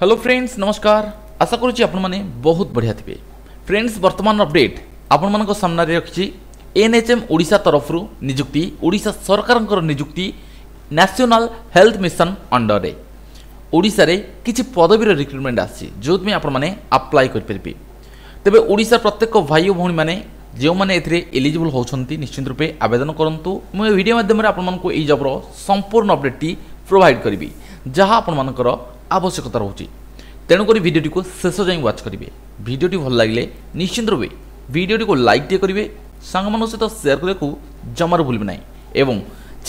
hello friends নমস্কার আশা করছি আপনার বহুত বঢ়িয়া থাকবে ফ্রেন্ডস বর্তমান অপডেট আপনার সামনে রাখছি এনএচএম ওড়শা তরফর নিযুক্তি ওড়শা সরকারঙ্কর নিযুক্তি ন্যাশনাল হেলথ মিশন অন্ডরে ওড়শার কিছু পদবীর রিক্রুটমেন্ট আসছে যেপা আপনার আপ্লাই করে তেবে ওড়শার প্রত্যেক ভাই ও ভী মানে ଯେଉଁମାନେ ଏଥିରେ ଏଲିଜିବୁଲ୍ ହେଉଛନ୍ତି ନିଶ୍ଚିତ ରୂପେ ଆବେଦନ କରନ୍ତୁ ମୁଁ ଏ ଭିଡ଼ିଓ ମାଧ୍ୟମରେ ଆପଣମାନଙ୍କୁ ଏହି ଜବ୍ର ସମ୍ପୂର୍ଣ୍ଣ ଅପଡ଼େଟ୍ଟି ପ୍ରୋଭାଇଡ଼ କରିବି ଯାହା ଆପଣମାନଙ୍କର ଆବଶ୍ୟକତା ରହୁଛି ତେଣୁକରି ଭିଡ଼ିଓଟିକୁ ଶେଷ ଯାଏଁ ୱାଚ୍ କରିବେ ଭିଡ଼ିଓଟି ଭଲ ଲାଗିଲେ ନିଶ୍ଚିନ୍ତ ରୂପେ ଭିଡ଼ିଓଟିକୁ ଲାଇକ୍ଟିଏ କରିବେ ସାଙ୍ଗମାନଙ୍କ ସହିତ ସେୟାର କରିବାକୁ ଜମାରୁ ଭୁଲିବେ ନାହିଁ ଏବଂ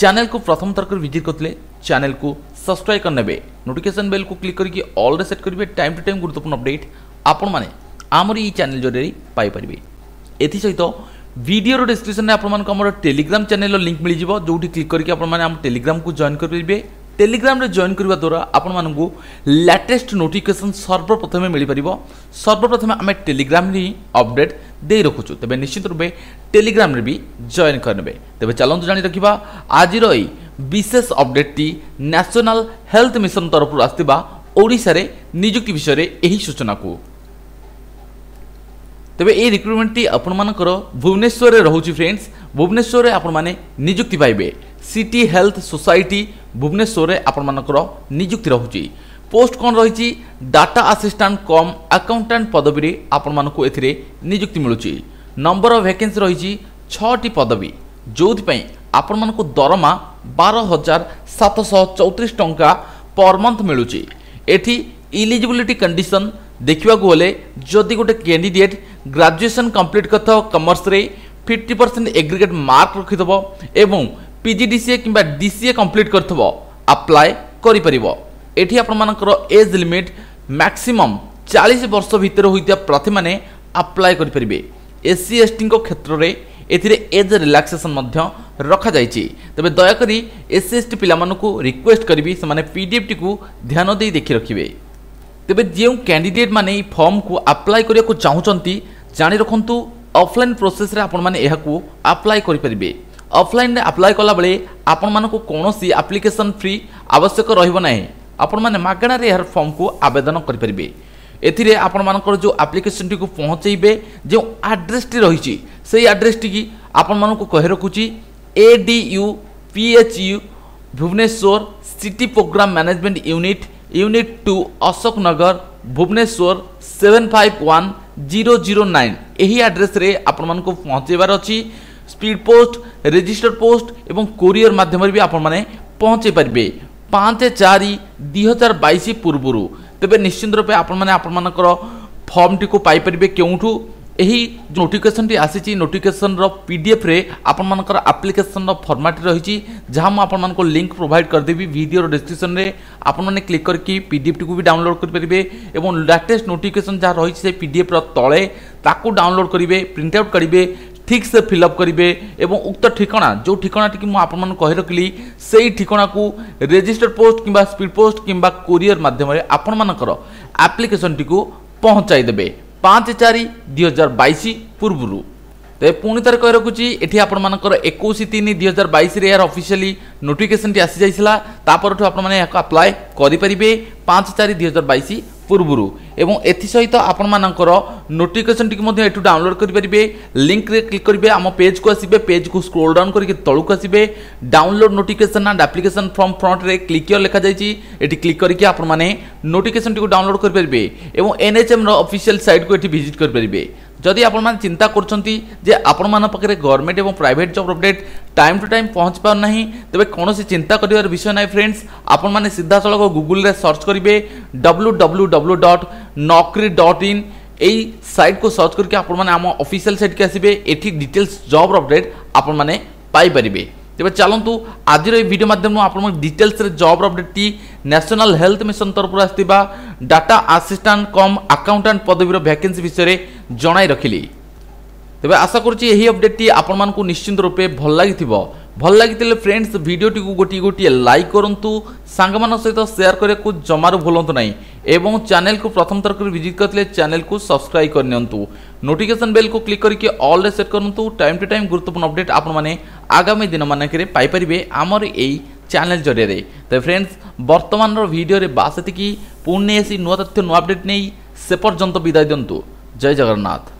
ଚ୍ୟାନେଲକୁ ପ୍ରଥମ ଥରକରେ ଭିଜିଟ୍ କରିଥିଲେ ଚ୍ୟାନେଲକୁ ସବସ୍କ୍ରାଇବ୍ କରିନେବେ ନୋଟିଫିକେସନ୍ ବେଲ୍କୁ କ୍ଲିକ୍ କରିକି ଅଲ୍ରେ ସେଟ୍ କରିବେ ଟାଇମ୍ ଟୁ ଟାଇମ୍ ଗୁରୁତ୍ୱପୂର୍ଣ୍ଣ ଅପଡ଼େଟ୍ ଆପଣମାନେ ଆମର ଏହି ଚ୍ୟାନେଲ୍ ଜରିଆରେ ପାଇପାରିବେ ଏଥିସହିତ ଭିଡ଼ିଓର ଡେସ୍କ୍ରିପ୍ସନ୍ରେ ଆପଣମାନଙ୍କୁ ଆମର ଟେଲିଗ୍ରାମ୍ ଚ୍ୟାନେଲ୍ର ଲିଙ୍କ୍ ମିଳିଯିବ ଯେଉଁଠି କ୍ଲିକ୍ କରିକି ଆପଣମାନେ ଆମ ଟେଲିଗ୍ରାମ୍କୁ ଜଏନ୍ କରିପାରିବେ টেলিগ্রামে জয়েন করা দ্বারা আপনার ল্যাটেস্ট নোটিফিকেসন সর্বপ্রথমে মিপার সর্বপ্রথমে আমি টেলিগ্রামে অপডেট দিয়ে রাখুছু তবে নিশ্চিত রূপে টেলিগ্রামে বি জয়েন করে তবে চলতু জাঁ রাখা আজির এই বিশেষ অপডেটটি ন্যাশনাল হেলথ মিশন তরফ আসা ওড়শার নিযুক্তি বিষয়ে এই সূচনাকু তবে এই রিক্রুটমেন্টটি আপনার ভুবনেশ্বরের রয়েছে ফ্রেন্ডস ভুবনেশ্বরের আপনার নিযুক্তি পাইবে সিটি হেলথ সোসাইটি ভুবনেশ্বরে আপনার নিযুক্তি রয়েছে পোস্ট কম রয়েছে ডাটা আসিষ্টাট কম আকাউন্টাট পদবী আপনার এতে নিযুক্তি মিলুচি নম্বর অফ ভ্যাকেন্সি রয়েছে ছটি পদবী ଯେଉଁଥିପାଇଁ ଆପଣମାନଙ୍କୁ ଦରମା ବାର ହଜାର ସାତଶହ ଚଉତିରିଶ ଟଙ୍କା ପର୍ ମନ୍ଥ ମିଳୁଛି ଏଠି ଇଲିଜିବିଲିଟି କଣ୍ଡିସନ୍ ଦେଖିବାକୁ ହେଲେ ଯଦି ଗୋଟେ କ୍ୟାଣ୍ଡିଡେଟ୍ ଗ୍ରାଜୁଏସନ୍ କମ୍ପ୍ଲିଟ୍ କରିଥିବ କମର୍ସରେ ଫିଫ୍ଟି ପରସେଣ୍ଟ ଏଗ୍ରିଗେଟ୍ ମାର୍କ ରଖିଦେବ ଏବଂ পিজিডিসিএ কিংবা ডিসিএ কমপ্লিট করুব আপ্লাই করে এটি আপনার এজ লিমিট ম্যাক্সিমম চাশ বর্ষ ভিতরে হয়ে প্রার্থী মানে আপ্লাই করে পেবে এসসি এসটি ক্ষেত্রে এতে এজ রিলাক্সেসন রখা যাই তবে দয়াকরি এসসি এসটি পিলা রিকোয়েস্ট করবি সে পিডিএফটি ধ্যান দিয়ে দেখি রাখবে তবে যে ক্যাডিডেট মানে এই ফর্মক আপ্লাই করা চাহুমান জাঁ রাখতু অফলাইন প্রোসেসে আপনার এ আপ্লাই করে পেবে ଅଫ୍ଲାଇନ୍ରେ ଆପ୍ଲାଏ କଲାବେଳେ ଆପଣମାନଙ୍କୁ କୌଣସି ଆପ୍ଲିକେସନ୍ ଫ୍ରି ଆବଶ୍ୟକ ରହିବ ନାହିଁ ଆପଣମାନେ ମାଗଣାରେ ଏହାର ଫର୍ମକୁ ଆବେଦନ କରିପାରିବେ ଏଥିରେ ଆପଣମାନଙ୍କର ଯେଉଁ ଆପ୍ଲିକେସନ୍ଟିକୁ ପହଞ୍ଚାଇବେ ଯେଉଁ ଆଡ୍ରେସ୍ଟି ରହିଛି ସେଇ ଆଡ୍ରେସ୍ଟିକି ଆପଣମାନଙ୍କୁ କହି ରଖୁଛି A D U P H U Bhubaneswar city programme management unit unit two Ashok Nagar Bhubaneswar seven five one zero zero nine ଏହି ଆଡ୍ରେସ୍ରେ ଆପଣମାନଙ୍କୁ ପହଞ୍ଚାଇବାର ଅଛି स्पीड पोस्ट ରେଜିଷ୍ଟର ପୋଷ୍ଟ ଏବଂ କୋରିଅର ମାଧ୍ୟମରେ ବି ଆପଣମାନେ ପହଞ୍ଚାଇ ପାରିବେ ପାଞ୍ଚ ଚାରି ଦୁଇ ହଜାର ବାଇଶ ପୂର୍ବରୁ ତେବେ ନିଶ୍ଚିନ୍ତ ରୂପେ ଆପଣମାନେ ଆପଣମାନଙ୍କର ଫର୍ମଟିକୁ ପାଇପାରିବେ କେଉଁଠୁ ଏହି ଯେଉଁ ନୋଟିଫିକେସନ୍ଟି ଆସିଛି ନୋଟିଫିକେସନ୍ର ପିଡ଼ିଏଫ୍ରେ ଆପଣମାନଙ୍କର ଆପ୍ଲିକେସନ୍ର ଫର୍ମାଟ୍ ରହିଛି ଯାହା ମୁଁ ଆପଣମାନଙ୍କୁ ଲିଙ୍କ୍ ପ୍ରୋଭାଇଡ଼ କରିଦେବି ଭିଡ଼ିଓର ଡେସ୍କ୍ରିପ୍ସନ୍ରେ ଆପଣମାନେ କ୍ଲିକ୍ କରିକି ପିଡ଼ିଏଫ୍ଟିକୁ ବି ଡାଉନଲୋଡ଼୍ କରିପାରିବେ ଏବଂ ଲାଟେଷ୍ଟ ନୋଟିଫିକେସନ୍ ଯାହା ରହିଛି ସେ ପିଡ଼ିଏଫ୍ର ତଳେ ତାକୁ ଡାଉନଲୋଡ଼୍ କରିବେ ପ୍ରିଣ୍ଟ ଆଉଟ୍ କରିବେ ଠିକ୍ସେ ଫିଲ୍ଅପ୍ କରିବେ ଏବଂ ଉକ୍ତ ଠିକଣା ଯେଉଁ ঠিকনা ମୁଁ ଆପଣମାନଙ୍କୁ କହି ରଖିଲି ସେହି ଠିକଣାକୁ ରେଜିଷ୍ଟର୍ ପୋଷ୍ଟ କିମ୍ବା পোস্ট ପୋଷ୍ଟ କିମ୍ବା পোস্ট ମାଧ୍ୟମରେ ଆପଣମାନଙ୍କର ଆପ୍ଲିକେସନ୍ଟିକୁ আপনার আপ্লিকেশনটি ପାଞ୍ଚ ଚାରି ଦୁଇ ହଜାର ବାଇଶ ପୂର୍ବରୁ ତେବେ ପୁଣି ଥରେ କହି ରଖୁଛି ଏଠି ଆପଣମାନଙ୍କର ଏକୋଇଶ ତିନି ଦୁଇ ହଜାର ବାଇଶରେ ଏହାର ଅଫିସିଆଲି ନୋଟିଫିକେସନଟି ଆସିଯାଇଥିଲା ତାପରଠୁ ଆପଣମାନେ ଏହାକୁ ଆପ୍ଲାଏ କରିପାରିବେ ପାଞ୍ଚ ଚାରି ଦୁଇ ହଜାର ବାଇଶ ପୂର୍ବରୁ এবং এসহিত আপনার নোটিফিকেসনটি এটু ডাউনলোড করে পেয়ে লিঙ্করে ক্লিক করবে আমার পেজকু আসবে পেজকু স্ক্রোল ডাউন করি তলক আসবে download notification and application form ফ্রন্টরে click year লেখা যাই এটি ক্লিক করি আপনার নোটিফিকেসনটি ডাউনলোড করে পেয়ে এবং এনএচএম্র অফিসিয়াল সাইটকু এটি ভিজিট করে পেয়ে যদি আপনার চিন্তা করছেন যে আপনার পাখে গভর্নমেন্ট এবং private job update time to time পৌঁছি পু না তবে কোণী চিন্তা করার বিষয় না ফ্রেন্ডস আপনার সিধাসলখ গুগল সর্চ করবে W W W dot Naukri dot in এই সাইটকু সর্চ করি আপনার আমার অফিসিয়াল সাইটকে আসবে এটি ডিটেলস জব অপডেট আপনার পাইপারে তবে চলতু আজির এই ভিডিও মাধ্যমে আপনার ডিটেলসরে জব অপডেটটি ন্যাশনাল হেলথ মিশন তরফর আসা ডাটা আসিষ্টাট কম আকাউন্টাট পদবীর ভ্যাকেন্সি বিষয়ে জনাই রাখিলি তবে আশা করছি এই অপডেটটি আপনার নিশ্চিন্ত রূপে ভাল লাগি ভাল লাগিলে ফ্রেন্ডস ভিডিওটি গোটি গোটিয়ে লাইক করতু মান সহ সেয়ার করা জমার ভুলতু না এবং চ্যানেল কু প্রথম তরফ ভিজিট করলে চ্যানেল কু সবসক্রাইব করে নিউ নোটিফিকেশন বেল কু ক্লিক করি অলরে সেট করতু টাইম টু টাইম গুরুত্বপূর্ণ অপডেট আপনার আগামী দিন মানকরে পাইপারে আমার এই চ্যানেল জরিয়ে তো ফ্রেন্ডস বর্তমানর ভিডিওরে বাস এটি পুনে আসি নূ তথ্য নূ আপডেট নেই সে পর্যন্ত বিদায় দিন্তু জয় জগন্নাথ